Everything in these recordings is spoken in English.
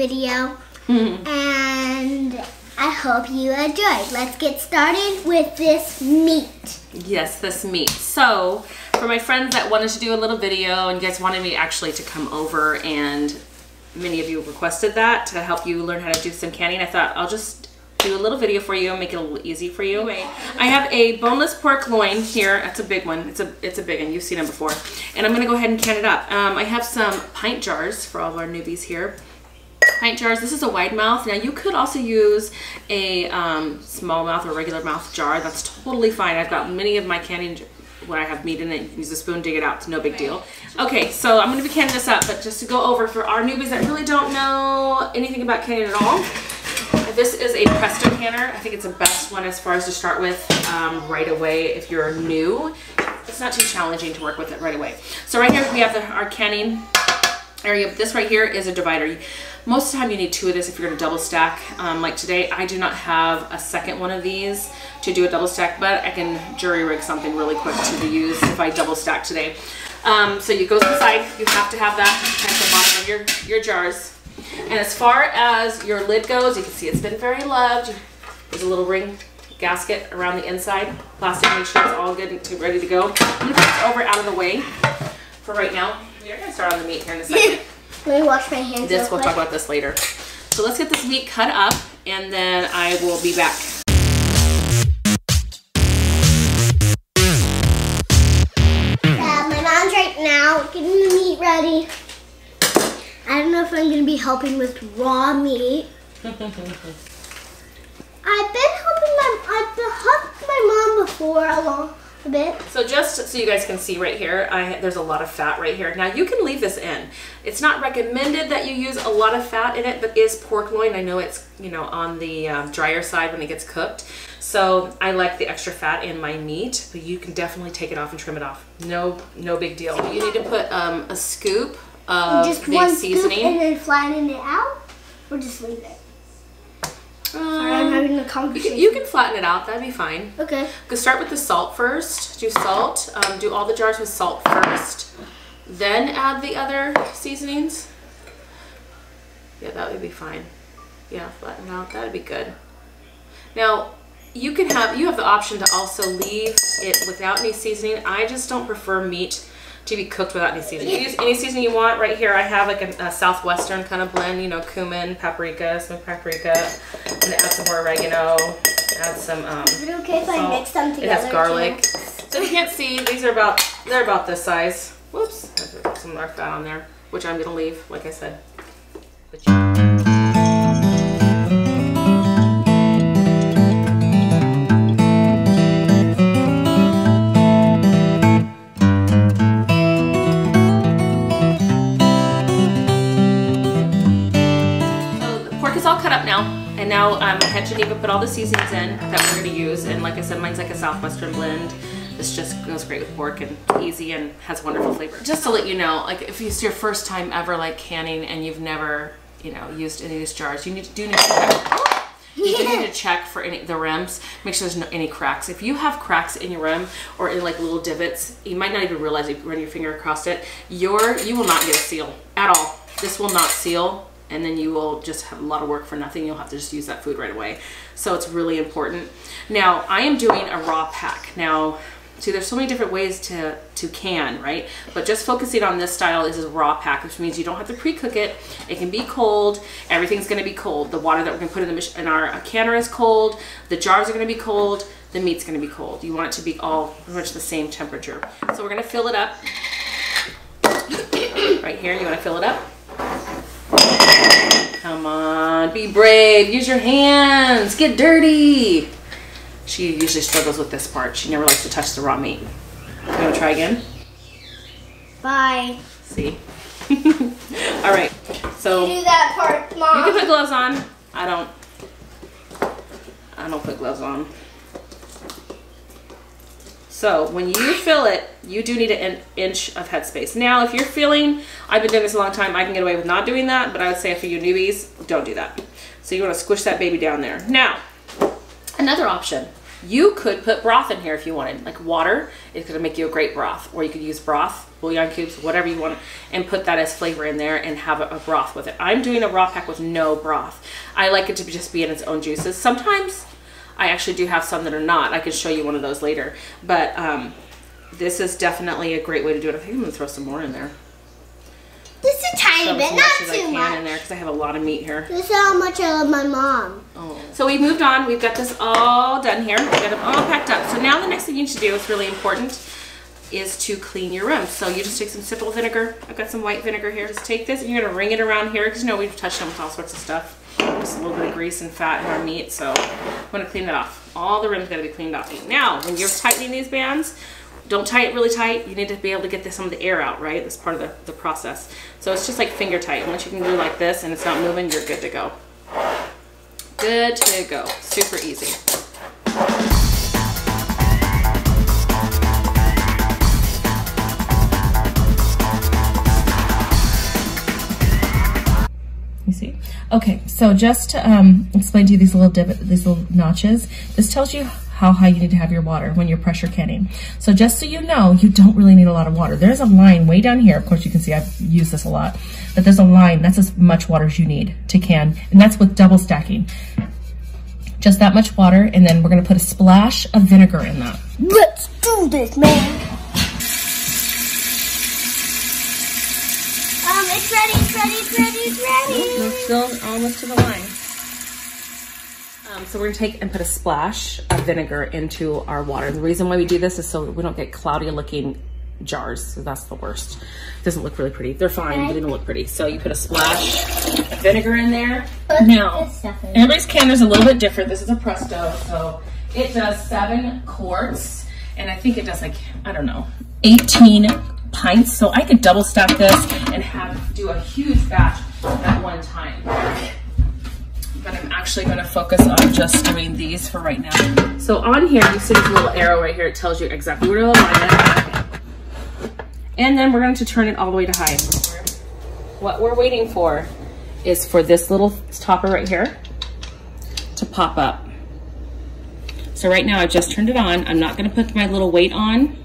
video. and I hope you enjoyed. Let's get started with this meat. Yes, this meat. So, for my friends that wanted to do a little video and you guys wanted me actually to come over and many of you requested that to help you learn how to do some canning, I thought I'll just do a little video for you and make it a little easy for you. Anyway, I have a boneless pork loin here. That's a big one. It's a it's a big one. You've seen them before. And I'm gonna go ahead and can it up. Um, I have some pint jars for all of our newbies here. Pint jars. This is a wide mouth. Now you could also use a um, small mouth or regular mouth jar. That's totally fine. I've got many of my canning when I have meat in it, you can use a spoon, dig it out, it's no big deal. Okay, so I'm gonna be canning this up, but just to go over for our newbies that really don't know anything about canning at all, this is a Presto canner. I think it's the best one as far as to start with um, right away if you're new. It's not too challenging to work with it right away. So right here we have the, our canning area. This right here is a divider. Most of the time you need two of this if you're to double stack. Um, like today, I do not have a second one of these to do a double stack, but I can jury rig something really quick to use if I double stack today. Um, so you go inside, you have to have that at the bottom of your, your jars. And as far as your lid goes, you can see it's been very loved. There's a little ring gasket around the inside. Plastic, make sure it's all good and ready to go. I'm gonna put this over out of the way for right now. We're gonna start on the meat here in a second. Let me wash my hands This, we'll talk about this later. So let's get this meat cut up and then I will be back. Uh, my mom's right now getting the meat ready. I don't know if I'm going to be helping with raw meat. I've been helping my I've helped my mom before a long a bit. So just so you guys can see right here, I, there's a lot of fat right here. Now you can leave this in. It's not recommended that you use a lot of fat in it, but is pork loin. I know it's, you know, on the um, drier side when it gets cooked. So I like the extra fat in my meat, but you can definitely take it off and trim it off. No, no big deal. You need to put um, a scoop of just the one seasoning. scoop and then flatten it out, or just leave it. Sorry, You, can, you can flatten it out. That'd be fine. okay. Go start with the salt first. Do salt. Um, do all the jars with salt first. Then add the other seasonings. Yeah, that would be fine. Yeah, flatten it out. That'd be good. Now, you can have you have the option to also leave it without any seasoning. I just don't prefer meat to be cooked without any seasoning. You use any seasoning you want. Right here, I have like a, a southwestern kind of blend. You know, cumin, paprika, smoked paprika. Gonna add some more oregano. Add some um, Is it okay if I mix them together? It has garlic. too? So you can't see, these are about, they're about this size. Whoops, I put some more fat on there, which I'm gonna leave, like I said. Cut up now, and now um, I had Neva put all the seasonings in that we're gonna use, and like I said, mine's like a southwestern blend. This just goes great with pork and easy and has wonderful flavor. Just to let you know, like if it's your first time ever like canning and you've never, you know, used any of these jars, you need to do need to check. You do need to check for any the rims. Make sure there's no any cracks. If you have cracks in your rim or in like little divots, you might not even realize you run your finger across it. Your you will not get a seal at all. This will not seal and then you will just have a lot of work for nothing. You'll have to just use that food right away. So it's really important. Now I am doing a raw pack. Now, see there's so many different ways to, to can, right? But just focusing on this style is a raw pack, which means you don't have to pre-cook it. It can be cold. Everything's gonna be cold. The water that we're gonna put in, the, in our uh, canner is cold. The jars are gonna be cold. The meat's gonna be cold. You want it to be all pretty much the same temperature. So we're gonna fill it up. right here, you wanna fill it up. Come on, be brave. Use your hands. Get dirty. She usually struggles with this part. She never likes to touch the raw meat. You want to try again? Bye. See? All right. So Do that part, mom. You can put gloves on. I don't. I don't put gloves on. So when you fill it, you do need an inch of headspace. Now, if you're feeling, I've been doing this a long time, I can get away with not doing that, but I would say for you newbies, don't do that. So you want to squish that baby down there. Now, another option. You could put broth in here if you wanted, like water. It's gonna make you a great broth, or you could use broth, bouillon cubes, whatever you want, and put that as flavor in there and have a, a broth with it. I'm doing a raw pack with no broth. I like it to just be in its own juices. Sometimes I actually do have some that are not. I could show you one of those later, but um, this is definitely a great way to do it. I think I'm gonna throw some more in there. Just a tiny Throw bit, not much as I too can much. in there because I have a lot of meat here. This is how much I love my mom. Oh. So we've moved on. We've got this all done here. We've got them all packed up. So now the next thing you need to do is really important is to clean your room. So you just take some simple vinegar. I've got some white vinegar here. Just take this and you're gonna ring it around here because you know we've touched them with all sorts of stuff. Just a little bit of grease and fat in our meat. So I'm gonna clean that off. All the rim's gotta be cleaned off. Now, when you're tightening these bands, don't tie it really tight. You need to be able to get some of the air out, right? That's part of the, the process. So it's just like finger tight. Once you can do like this and it's not moving, you're good to go. Good to go. Super easy. Okay, so just to um, explain to you these little divot, these little notches, this tells you how high you need to have your water when you're pressure canning. So just so you know, you don't really need a lot of water. There's a line way down here. Of course, you can see I've used this a lot, but there's a line. That's as much water as you need to can, and that's with double stacking. Just that much water, and then we're gonna put a splash of vinegar in that. Let's do this, man. It's ready, it's ready, it's ready, it's ready. We're still almost to the line. Um, so we're gonna take and put a splash of vinegar into our water. The reason why we do this is so we don't get cloudy looking jars. So that's the worst. It doesn't look really pretty. They're fine, but they don't look pretty. So you put a splash of vinegar in there. Now, in. everybody's canner is a little bit different. This is a Presto, so it does seven quarts, and I think it does like, I don't know, 18 pints. So I could double stack this and have do a huge batch at one time. But I'm actually gonna focus on just doing these for right now. So on here, you see this little arrow right here. It tells you exactly where to align it. And then we're going to turn it all the way to high. What we're waiting for is for this little topper right here to pop up. So right now I've just turned it on. I'm not gonna put my little weight on.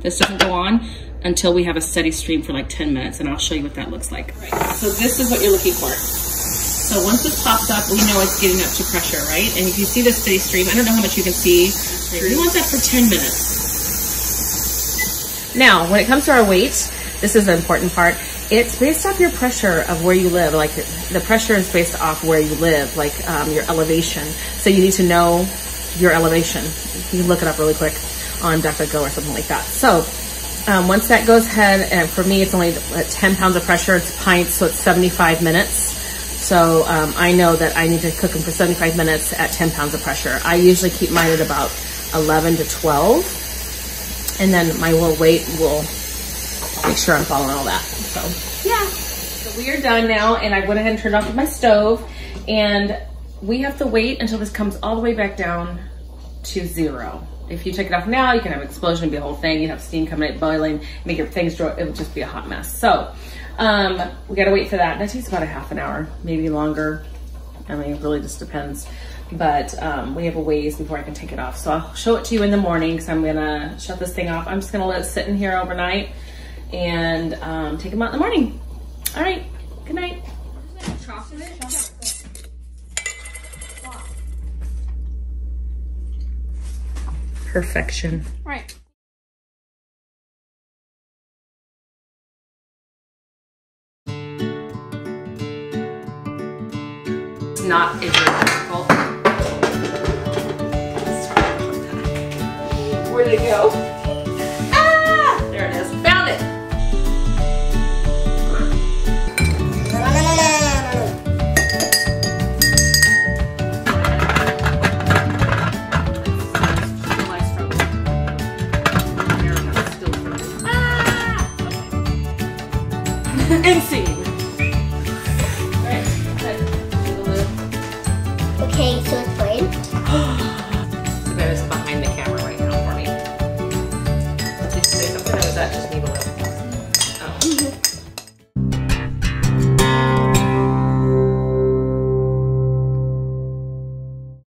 This doesn't go on until we have a steady stream for like 10 minutes and I'll show you what that looks like. So this is what you're looking for. So once it pops up, we know it's getting up to pressure, right? And if you see the steady stream, I don't know how much you can see. We want that for 10 minutes. Now, when it comes to our weight, this is the important part. It's based off your pressure of where you live. Like the pressure is based off where you live, like um, your elevation. So you need to know your elevation. You can look it up really quick on DuckDuckGo or something like that. So um, once that goes ahead, and for me, it's only uh, 10 pounds of pressure. It's pints, so it's 75 minutes. So um, I know that I need to cook them for 75 minutes at 10 pounds of pressure. I usually keep mine at about 11 to 12 and then my little weight will make sure I'm following all that. So yeah, so we are done now, and I went ahead and turned off my stove, and we have to wait until this comes all the way back down to zero. If you take it off now, you can have an explosion, it'd be a whole thing. You have steam coming out, boiling, make your things draw. It would just be a hot mess. So um, we gotta wait for that. That takes about a half an hour, maybe longer. I mean, it really just depends. But um, we have a ways before I can take it off. So I'll show it to you in the morning because I'm gonna shut this thing off. I'm just gonna let it sit in here overnight and um, take them out in the morning. All right, good night. Perfection. Right. It's not a very difficult. Where'd it go?